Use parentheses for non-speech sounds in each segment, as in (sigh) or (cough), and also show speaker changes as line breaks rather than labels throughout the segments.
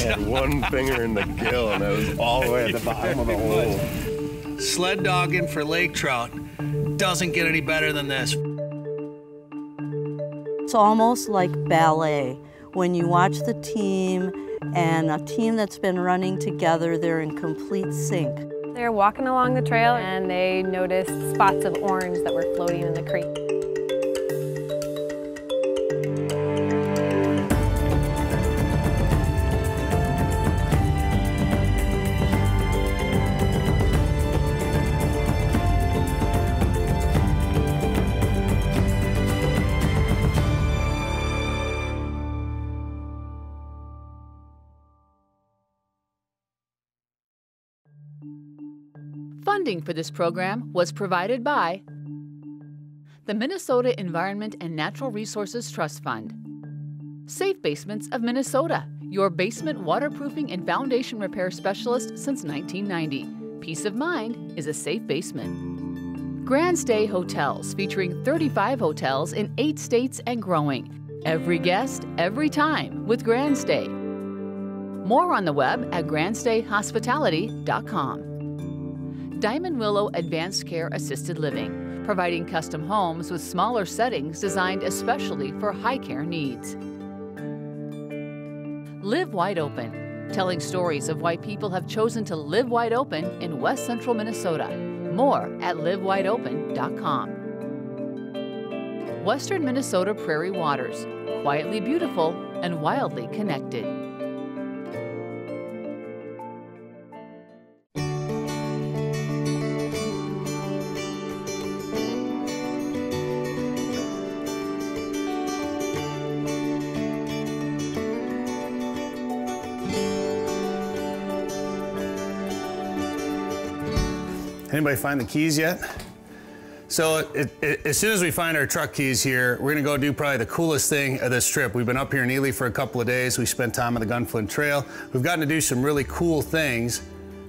(laughs) had one finger in the gill, and I was all the way at the bottom of the hole.
Sled dogging for lake trout doesn't get any better than this.
It's almost like ballet. When you watch the team and a team that's been running together, they're in complete sync.
They're walking along the trail and they noticed spots of orange that were floating in the creek.
Funding for this program was provided by the Minnesota Environment and Natural Resources Trust Fund, Safe Basements of Minnesota, your basement waterproofing and foundation repair specialist since 1990. Peace of mind is a safe basement. Grand Stay Hotels, featuring 35 hotels in eight states and growing. Every guest, every time with Grand Stay. More on the web at grandstayhospitality.com. Diamond Willow Advanced Care Assisted Living, providing custom homes with smaller settings designed especially for high care needs. Live Wide Open, telling stories of why people have chosen to live wide open in West Central Minnesota. More at livewideopen.com. Western Minnesota Prairie Waters, quietly beautiful and wildly connected.
Anybody find the keys yet? So it, it, as soon as we find our truck keys here, we're gonna go do probably the coolest thing of this trip. We've been up here in Ely for a couple of days. We spent time on the Gunflint Trail. We've gotten to do some really cool things,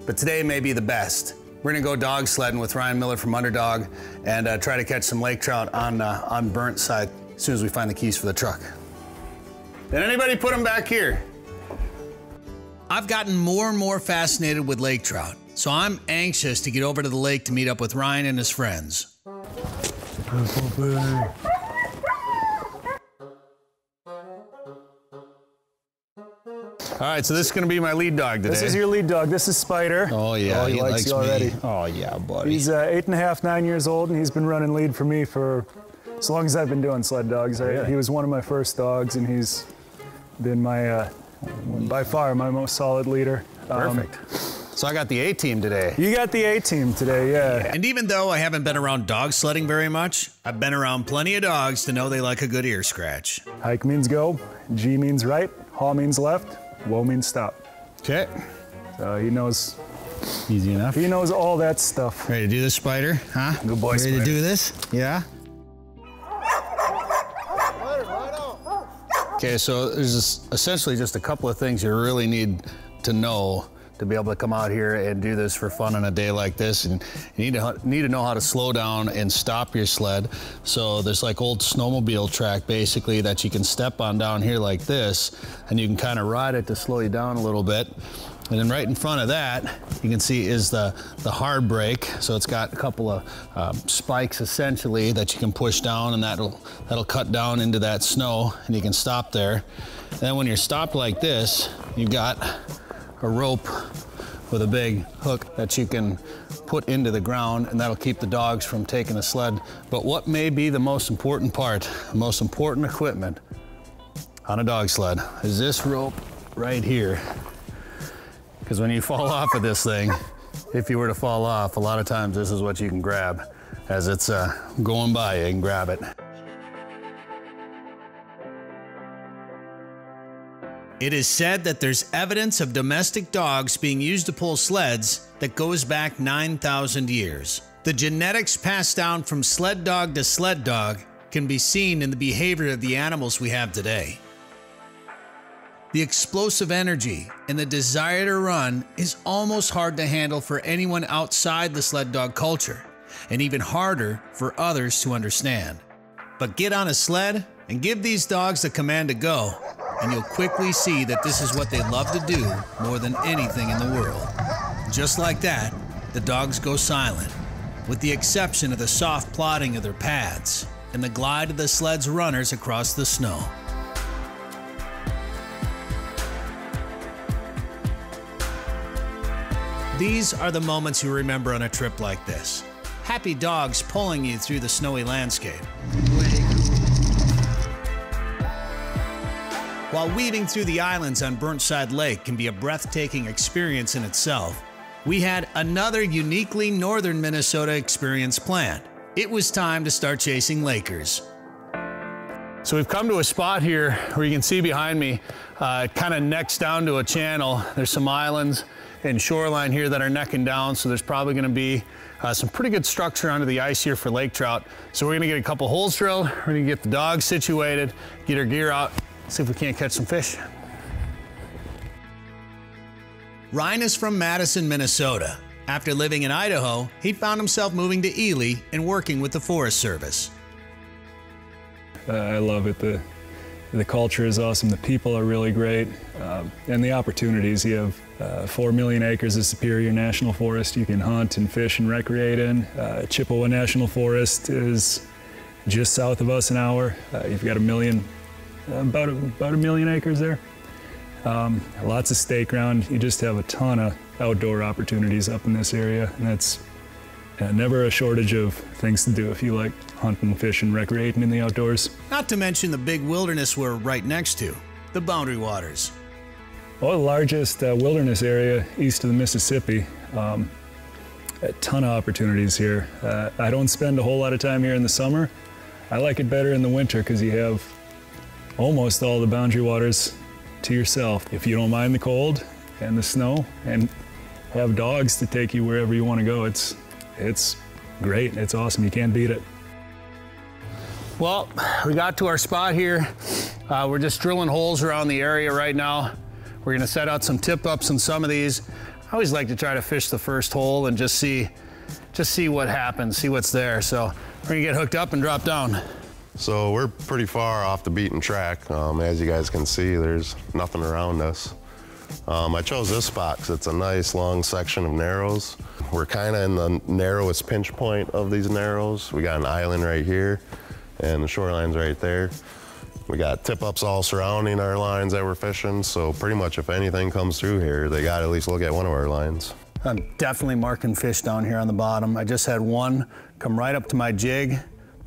but today may be the best. We're gonna go dog sledding with Ryan Miller from Underdog and uh, try to catch some lake trout on, uh, on Burntside as soon as we find the keys for the truck. Did anybody put them back here?
I've gotten more and more fascinated with lake trout, so I'm anxious to get over to the lake to meet up with Ryan and his friends.
All right, so this is gonna be my lead dog today.
This is your lead dog. This is Spider.
Oh yeah,
Oh, he, likes, you already.
Me. Oh yeah, buddy.
He's uh, eight and a half, nine years old, and he's been running lead for me for as long as I've been doing sled dogs. I, he was one of my first dogs, and he's been my, uh, by far, my most solid leader. Um,
Perfect. So I got the A team today.
you got the A team today, yeah.
And even though I haven't been around dog sledding very much, I've been around plenty of dogs to know they like a good ear scratch.
Hike means go, Gee means right, haw means left, whoa means stop.
Okay.
So he knows
Easy enough.
he knows all that stuff.
Ready to do this, Spider? Huh?
Good boy,
Ready to do this? Yeah?
Okay, so there's essentially just a couple of things you really need to know to be able to come out here and do this for fun on a day like this. And you need to need to know how to slow down and stop your sled. So there's like old snowmobile track basically that you can step on down here like this, and you can kind of ride it to slow you down a little bit. And then right in front of that, you can see is the, the hard brake. So it's got a couple of um, spikes essentially that you can push down and that'll, that'll cut down into that snow and you can stop there. And then when you're stopped like this, you've got a rope with a big hook that you can put into the ground and that'll keep the dogs from taking the sled. But what may be the most important part, the most important equipment on a dog sled is this rope right here. Because when you (laughs) fall off of this thing, if you were to fall off, a lot of times this is what you can grab. As it's uh, going by, you can grab it.
It is said that there's evidence of domestic dogs being used to pull sleds that goes back 9,000 years. The genetics passed down from sled dog to sled dog can be seen in the behavior of the animals we have today. The explosive energy and the desire to run is almost hard to handle for anyone outside the sled dog culture, and even harder for others to understand. But get on a sled and give these dogs the command to go, and you'll quickly see that this is what they love to do more than anything in the world. Just like that, the dogs go silent, with the exception of the soft plodding of their pads and the glide of the sled's runners across the snow. These are the moments you remember on a trip like this. Happy dogs pulling you through the snowy landscape. While weaving through the islands on Burntside Lake can be a breathtaking experience in itself, we had another uniquely northern Minnesota experience planned. It was time to start chasing Lakers.
So we've come to a spot here where you can see behind me, uh, kind of necks down to a channel. There's some islands and shoreline here that are necking down, so there's probably gonna be uh, some pretty good structure under the ice here for lake trout. So we're gonna get a couple holes drilled, we're gonna get the dogs situated, get our gear out, see if we can't catch some fish.
Ryan is from Madison, Minnesota. After living in Idaho, he found himself moving to Ely and working with the Forest Service.
Uh, I love it. The, the culture is awesome. The people are really great. Um, and the opportunities. You have uh, 4 million acres of Superior National Forest you can hunt and fish and recreate in. Uh, Chippewa National Forest is just south of us an hour. Uh, you've got a million, about a, about a million acres there. Um, lots of state ground. You just have a ton of outdoor opportunities up in this area, and that's uh, never a shortage of things to do if you like hunting, fishing, recreating in the outdoors.
Not to mention the big wilderness we're right next to, the Boundary Waters.
Well, the largest uh, wilderness area east of the Mississippi. Um, a ton of opportunities here. Uh, I don't spend a whole lot of time here in the summer. I like it better in the winter because you have almost all the boundary waters to yourself. If you don't mind the cold and the snow and have dogs to take you wherever you want to go, it's, it's great. It's awesome. You can't beat it.
Well, we got to our spot here. Uh, we're just drilling holes around the area right now. We're gonna set out some tip ups on some of these. I always like to try to fish the first hole and just see, just see what happens, see what's there. So we're gonna get hooked up and drop down.
So we're pretty far off the beaten track. Um, as you guys can see, there's nothing around us. Um, I chose this spot because it's a nice long section of narrows. We're kind of in the narrowest pinch point of these narrows. We got an island right here and the shoreline's right there. We got tip-ups all surrounding our lines that we're fishing, so pretty much if anything comes through here, they got to at least look at one of our lines.
I'm definitely marking fish down here on the bottom. I just had one come right up to my jig,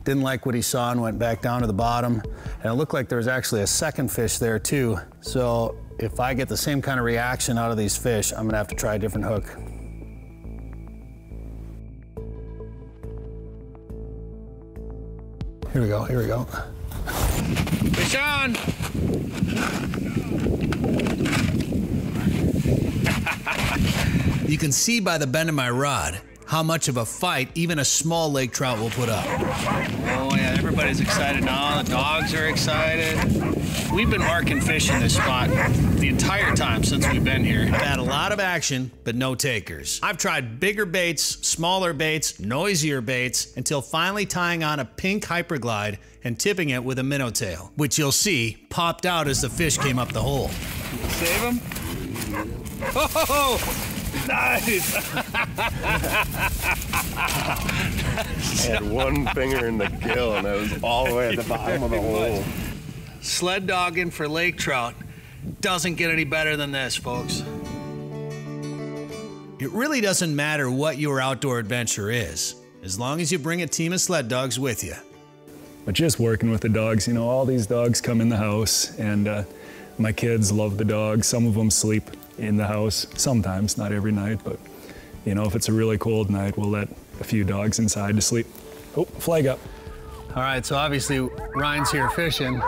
didn't like what he saw and went back down to the bottom. And it looked like there was actually a second fish there too. So if I get the same kind of reaction out of these fish, I'm gonna have to try a different hook. Here we go, here we go.
Fish on! you can see by the bend of my rod how much of a fight even a small lake trout will put up. Oh yeah, everybody's excited now. The dogs are excited. We've been marking fish in this spot the entire time since we've been here. I've had a lot of action, but no takers. I've tried bigger baits, smaller baits, noisier baits, until finally tying on a pink hyperglide and tipping it with a minnow tail, which you'll see popped out as the fish came up the hole.
Save him? Oh! Nice!
I had one finger in the gill and I was all the way at the bottom of the hole.
Sled dogging for lake trout doesn't get any better than this, folks. It really doesn't matter what your outdoor adventure is, as long as you bring a team of sled dogs with you.
But just working with the dogs, you know, all these dogs come in the house, and uh, my kids love the dogs. Some of them sleep in the house sometimes, not every night, but you know, if it's a really cold night, we'll let a few dogs inside to sleep. Oh, flag up.
All right, so obviously Ryan's here fishing,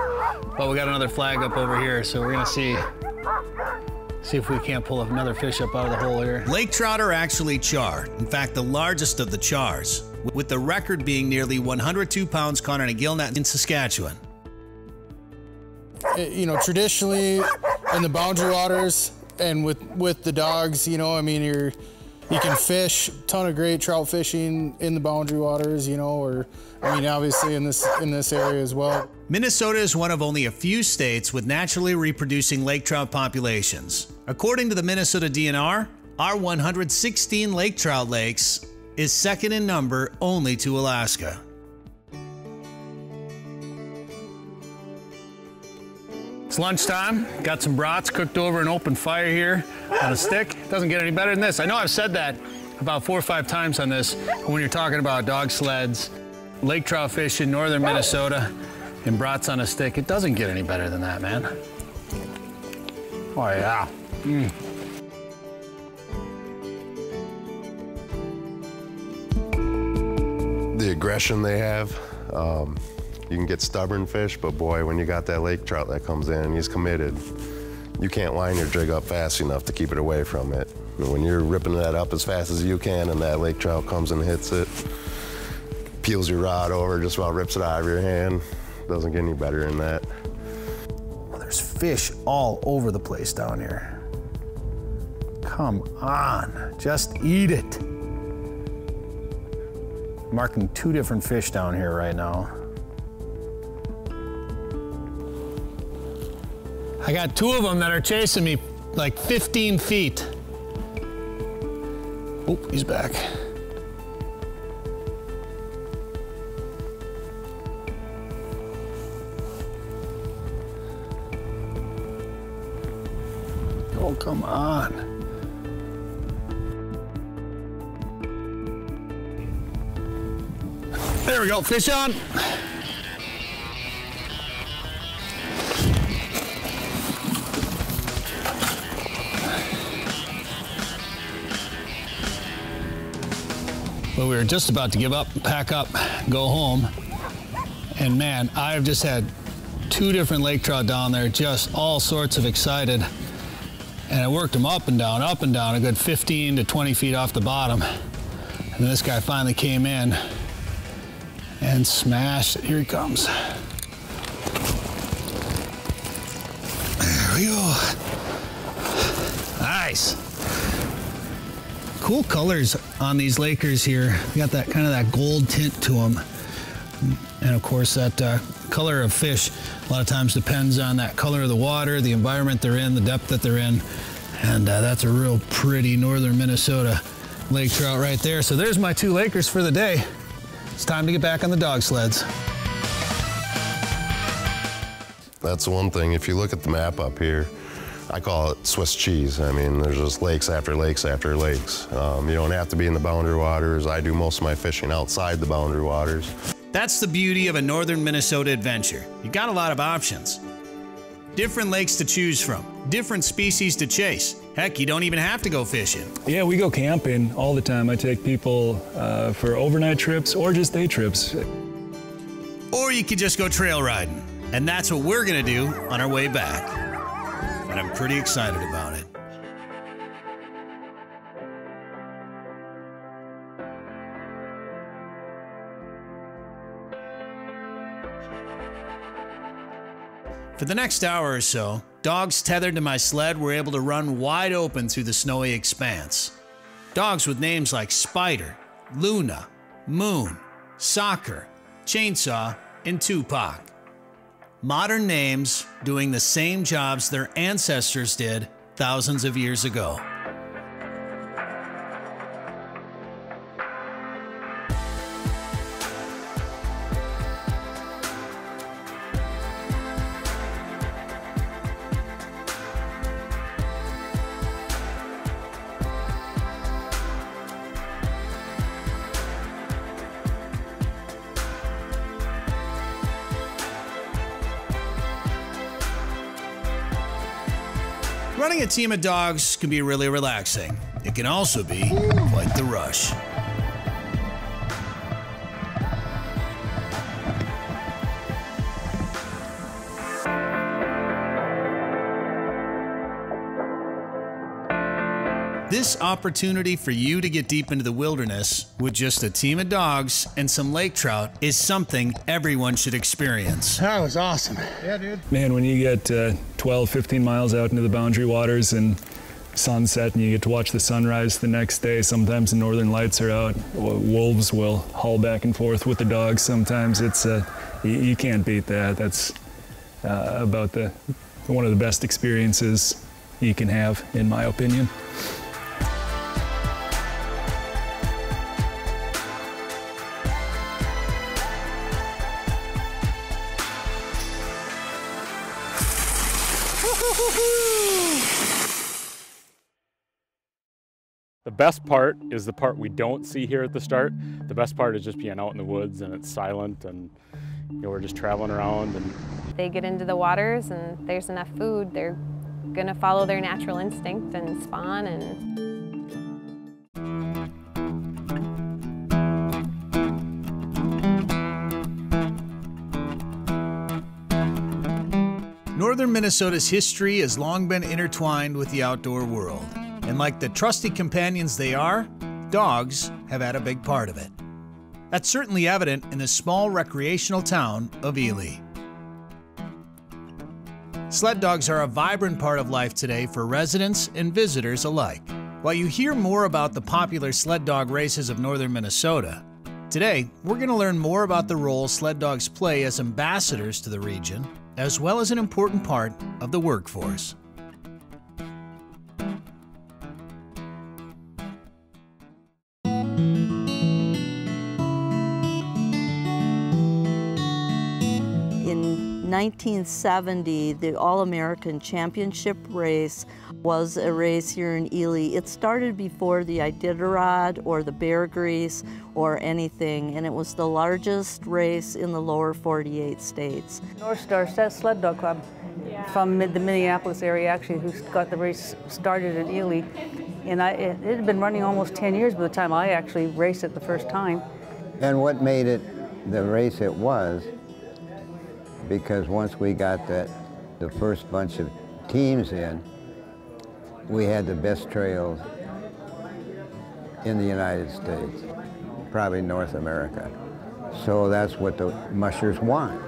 but we got another flag up over here, so we're gonna see see if we can't pull another fish up out of the hole here.
Lake trout are actually char, in fact, the largest of the chars, with the record being nearly 102 pounds caught on a gill net in Saskatchewan.
Eh, you know, traditionally in the boundary waters and with with the dogs, you know, I mean, you're you can fish ton of great trout fishing in the boundary waters, you know, or I mean, obviously in this in this area as well.
Minnesota is one of only a few states with naturally reproducing lake trout populations. According to the Minnesota DNR, our 116 lake trout lakes is second in number only to Alaska.
It's lunchtime. Got some brats cooked over an open fire here on a stick. Doesn't get any better than this. I know I've said that about four or five times on this when you're talking about dog sleds, lake trout fish in northern Minnesota, and brats on a stick. It doesn't get any better than that, man. Oh, yeah. Mm.
The aggression they have, um, you can get stubborn fish, but boy, when you got that lake trout that comes in he's committed, you can't line your jig up fast enough to keep it away from it. And when you're ripping that up as fast as you can and that lake trout comes and hits it, peels your rod over, just about rips it out of your hand, doesn't get any better than that.
Well, there's fish all over the place down here. Come on, just eat it. Marking two different fish down here right now. I got two of them that are chasing me like 15 feet. Oh, he's back. Oh, come on. There we go, fish on. Well, we were just about to give up, pack up, go home. And man, I've just had two different lake trout down there, just all sorts of excited. And I worked them up and down, up and down, a good 15 to 20 feet off the bottom. And this guy finally came in and smashed it. Here he comes. There we go. Nice. Cool colors on these Lakers here. We got that kind of that gold tint to them. And of course, that uh, color of fish a lot of times depends on that color of the water, the environment they're in, the depth that they're in. And uh, that's a real pretty northern Minnesota lake trout right there. So there's my two Lakers for the day. It's time to get back on the dog sleds.
That's one thing. If you look at the map up here, I call it Swiss cheese. I mean, there's just lakes after lakes after lakes. Um, you don't have to be in the boundary waters. I do most of my fishing outside the boundary waters.
That's the beauty of a northern Minnesota adventure. You got a lot of options. Different lakes to choose from, different species to chase. Heck, you don't even have to go fishing.
Yeah, we go camping all the time. I take people uh, for overnight trips or just day trips.
Or you could just go trail riding. And that's what we're going to do on our way back. And I'm pretty excited about it. For the next hour or so, dogs tethered to my sled were able to run wide open through the snowy expanse. Dogs with names like Spider, Luna, Moon, Soccer, Chainsaw, and Tupac. Modern names doing the same jobs their ancestors did thousands of years ago. Running a team of dogs can be really relaxing. It can also be quite the rush. This opportunity for you to get deep into the wilderness with just a team of dogs and some lake trout is something everyone should experience.
That was awesome. Yeah, dude.
Man, when you get uh, 12, 15 miles out into the boundary waters and sunset and you get to watch the sunrise the next day. Sometimes the northern lights are out. Wolves will haul back and forth with the dogs. Sometimes it's uh, you, you can't beat that. That's uh, about the one of the best experiences you can have, in my opinion.
Best part is the part we don't see here at the start. The best part is just being out in the woods and it's silent and you know, we're just traveling around and
they get into the waters and there's enough food, they're gonna follow their natural instinct and spawn and
Northern Minnesota's history has long been intertwined with the outdoor world. And like the trusty companions they are, dogs have had a big part of it. That's certainly evident in the small recreational town of Ely. Sled dogs are a vibrant part of life today for residents and visitors alike. While you hear more about the popular sled dog races of northern Minnesota, today we're going to learn more about the role sled dogs play as ambassadors to the region, as well as an important part of the workforce.
1970, the All-American Championship race was a race here in Ely. It started before the Iditarod or the Beargrease or anything, and it was the largest race in the lower 48 states.
North Star Sled Dog Club from the Minneapolis area, actually, who got the race started in Ely. And I, it, it had been running almost 10 years by the time I actually raced it the first time.
And what made it the race it was because once we got that, the first bunch of teams in, we had the best trails in the United States, probably North America. So that's what the mushers want.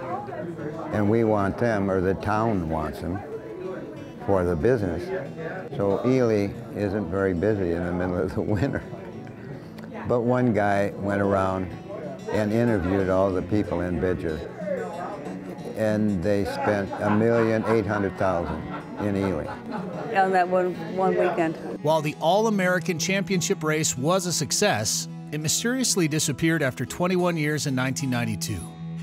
And we want them, or the town wants them, for the business. So Ely isn't very busy in the middle of the (laughs) winter. But one guy went around and interviewed all the people in Bidger and they spent a million eight hundred thousand in Ely.
On that one, one weekend.
While the All-American Championship race was a success, it mysteriously disappeared after 21 years in 1992.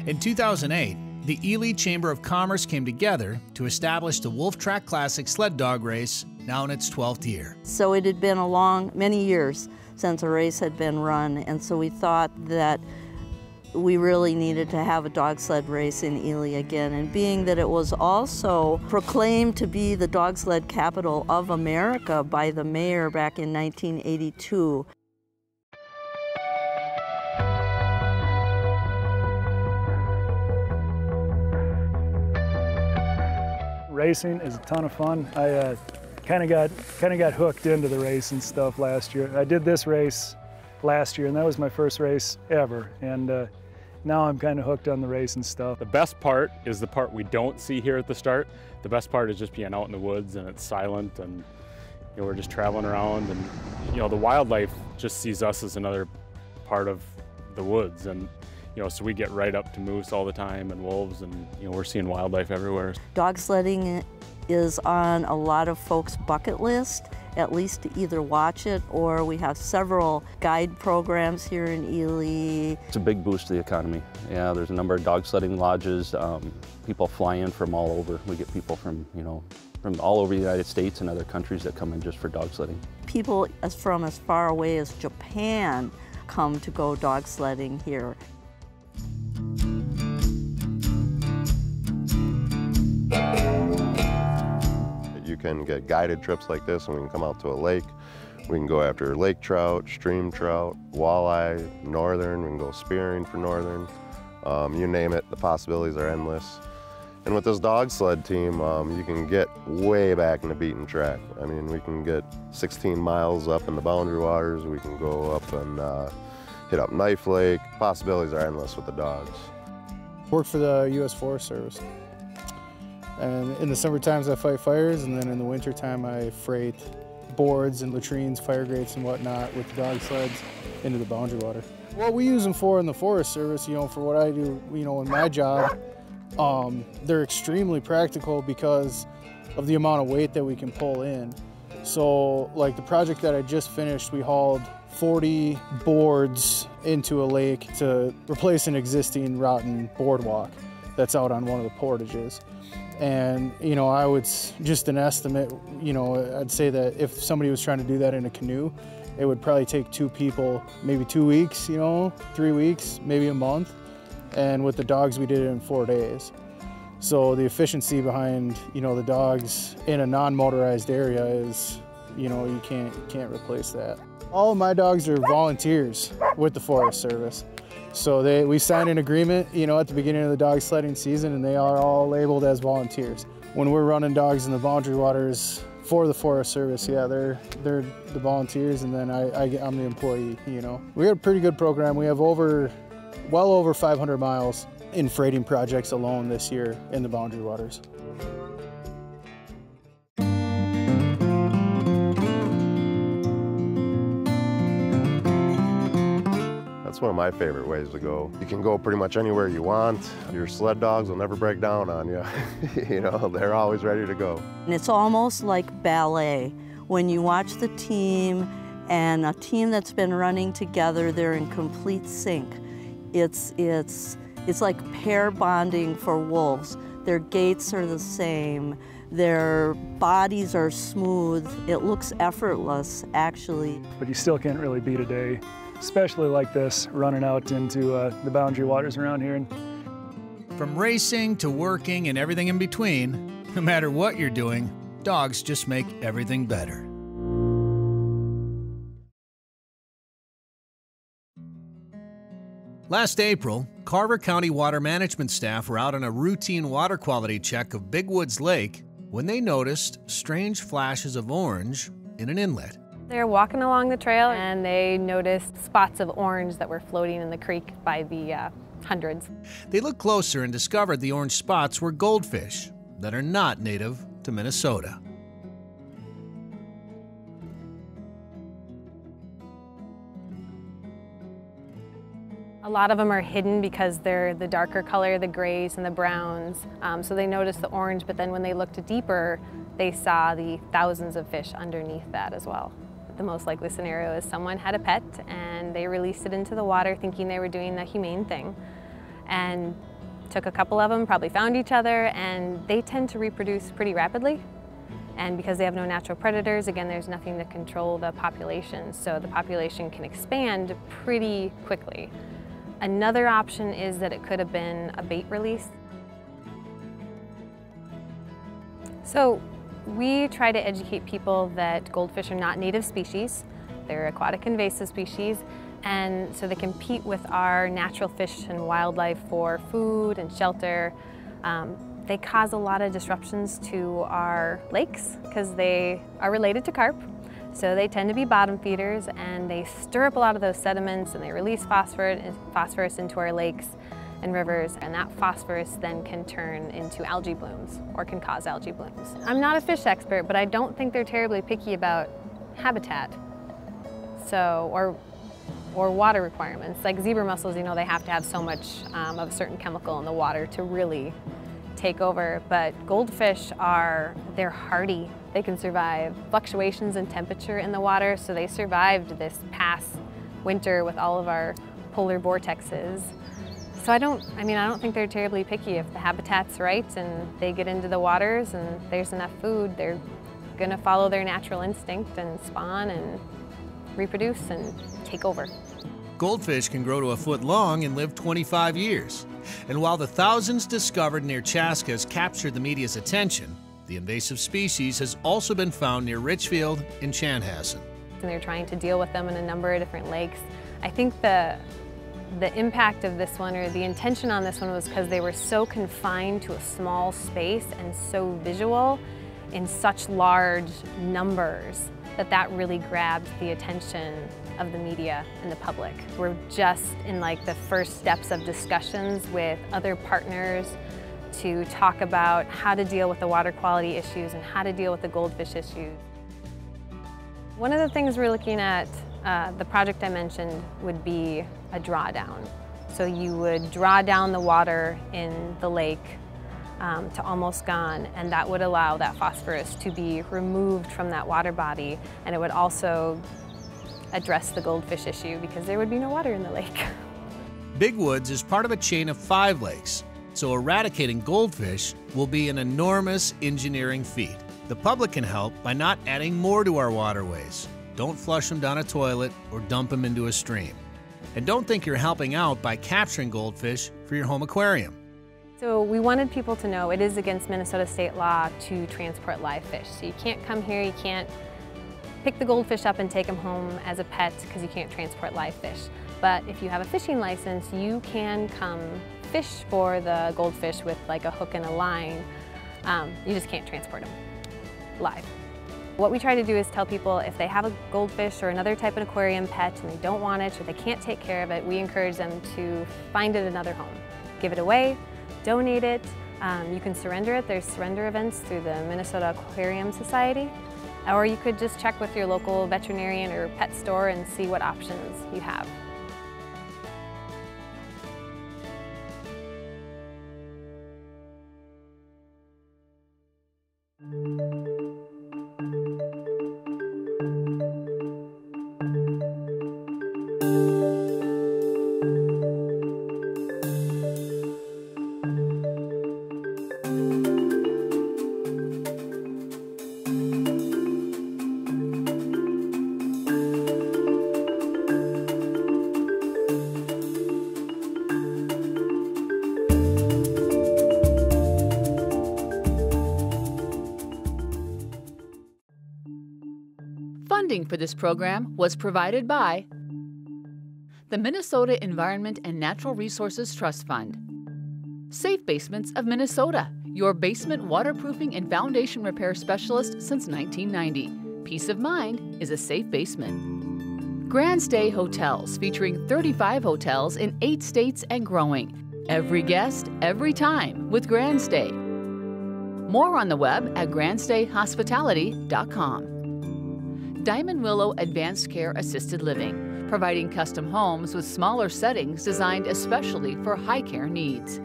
In 2008, the Ely Chamber of Commerce came together to establish the Wolf Track Classic sled dog race, now in its 12th year.
So it had been a long, many years since a race had been run, and so we thought that we really needed to have a dog sled race in Ely again. And being that it was also proclaimed to be the dog sled capital of America by the mayor back in 1982.
Racing is a ton of fun. I uh, kind of got kind of got hooked into the race and stuff last year. I did this race last year, and that was my first race ever. And uh, now I'm kind of hooked on the race and stuff.
The best part is the part we don't see here at the start. The best part is just being out in the woods and it's silent and you know, we're just traveling around and you know the wildlife just sees us as another part of the woods and you know so we get right up to moose all the time and wolves and you know we're seeing wildlife everywhere.
Dog sledding is on a lot of folks' bucket list at least to either watch it or we have several guide programs here in Ely.
It's a big boost to the economy. Yeah, there's a number of dog sledding lodges. Um, people fly in from all over. We get people from, you know, from all over the United States and other countries that come in just for dog sledding.
People as from as far away as Japan come to go dog sledding here.
Can get guided trips like this and we can come out to a lake. We can go after lake trout, stream trout, walleye, northern. We can go spearing for northern. Um, you name it, the possibilities are endless. And with this dog sled team, um, you can get way back in the beaten track. I mean, we can get 16 miles up in the boundary waters. We can go up and uh, hit up Knife Lake. Possibilities are endless with the dogs.
Work for the U.S. Forest Service. And in the summer times I fight fires and then in the winter time I freight boards and latrines, fire grates and whatnot with the dog sleds into the boundary water. What we use them for in the Forest Service, you know, for what I do, you know, in my job, um, they're extremely practical because of the amount of weight that we can pull in. So like the project that I just finished, we hauled 40 boards into a lake to replace an existing rotten boardwalk that's out on one of the portages. And, you know, I would, just an estimate, you know, I'd say that if somebody was trying to do that in a canoe, it would probably take two people, maybe two weeks, you know, three weeks, maybe a month. And with the dogs, we did it in four days. So the efficiency behind, you know, the dogs in a non-motorized area is, you know, you can't, you can't replace that. All of my dogs are volunteers with the Forest Service. So they, we signed an agreement, you know, at the beginning of the dog sledding season and they are all labeled as volunteers. When we're running dogs in the boundary waters for the Forest Service, yeah, they're, they're the volunteers and then I, I, I'm the employee, you know. We have a pretty good program. We have over, well over 500 miles in freighting projects alone this year in the boundary waters.
That's one of my favorite ways to go. You can go pretty much anywhere you want. Your sled dogs will never break down on you. (laughs) you know, they're always ready to go.
And it's almost like ballet. When you watch the team and a team that's been running together, they're in complete sync. It's, it's, it's like pair bonding for wolves. Their gaits are the same. Their bodies are smooth. It looks effortless, actually.
But you still can't really beat a day especially like this, running out into uh, the boundary waters around here.
And From racing to working and everything in between, no matter what you're doing, dogs just make everything better. Last April, Carver County Water Management staff were out on a routine water quality check of Big Woods Lake when they noticed strange flashes of orange in an inlet.
They were walking along the trail and they noticed spots of orange that were floating in the creek by the uh, hundreds.
They looked closer and discovered the orange spots were goldfish that are not native to Minnesota.
A lot of them are hidden because they're the darker color, the grays and the browns. Um, so they noticed the orange, but then when they looked deeper, they saw the thousands of fish underneath that as well. The most likely scenario is someone had a pet and they released it into the water thinking they were doing the humane thing and took a couple of them, probably found each other, and they tend to reproduce pretty rapidly. And because they have no natural predators, again, there's nothing to control the population, so the population can expand pretty quickly. Another option is that it could have been a bait release. So we try to educate people that goldfish are not native species. They're aquatic invasive species, and so they compete with our natural fish and wildlife for food and shelter. Um, they cause a lot of disruptions to our lakes because they are related to carp. So they tend to be bottom feeders and they stir up a lot of those sediments and they release phosphorus, phosphorus into our lakes and rivers, and that phosphorus then can turn into algae blooms or can cause algae blooms. I'm not a fish expert, but I don't think they're terribly picky about habitat. So, or, or water requirements. Like zebra mussels, you know, they have to have so much um, of a certain chemical in the water to really take over, but goldfish are, they're hardy. They can survive fluctuations in temperature in the water, so they survived this past winter with all of our polar vortexes. So I don't, I mean, I don't think they're terribly picky. If the habitat's right and they get into the waters and there's enough food, they're gonna follow their natural instinct and spawn and reproduce and take over.
Goldfish can grow to a foot long and live 25 years. And while the thousands discovered near Chaska has captured the media's attention, the invasive species has also been found near Richfield and Chanhassen.
And they're trying to deal with them in a number of different lakes. I think the the impact of this one or the intention on this one was because they were so confined to a small space and so visual in such large numbers that that really grabbed the attention of the media and the public. We're just in like the first steps of discussions with other partners to talk about how to deal with the water quality issues and how to deal with the goldfish issues. One of the things we're looking at, uh, the project I mentioned, would be a drawdown. So you would draw down the water in the lake um, to almost gone, and that would allow that phosphorus to be removed from that water body, and it would also address the goldfish issue because there would be no water in the lake. (laughs)
Big Woods is part of a chain of five lakes, so eradicating goldfish will be an enormous engineering feat. The public can help by not adding more to our waterways. Don't flush them down a toilet or dump them into a stream. And don't think you're helping out by capturing goldfish for your home aquarium.
So we wanted people to know it is against Minnesota state law to transport live fish. So you can't come here, you can't pick the goldfish up and take them home as a pet because you can't transport live fish. But if you have a fishing license, you can come fish for the goldfish with like a hook and a line. Um, you just can't transport them live. What we try to do is tell people if they have a goldfish or another type of aquarium pet and they don't want it or they can't take care of it, we encourage them to find it another home. Give it away, donate it. Um, you can surrender it. There's surrender events through the Minnesota Aquarium Society. Or you could just check with your local veterinarian or pet store and see what options you have.
This program was provided by the Minnesota Environment and Natural Resources Trust Fund, Safe Basements of Minnesota, your basement waterproofing and foundation repair specialist since 1990. Peace of mind is a safe basement. Grand Stay Hotels, featuring 35 hotels in eight states and growing. Every guest, every time with Grand Stay. More on the web at grandstayhospitality.com. Diamond Willow Advanced Care Assisted Living, providing custom homes with smaller settings designed especially for high care needs.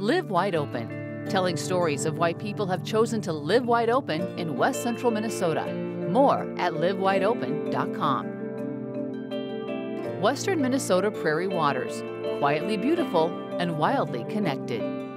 Live Wide Open, telling stories of why people have chosen to live wide open in West Central Minnesota. More at livewideopen.com. Western Minnesota Prairie Waters, quietly beautiful and wildly connected.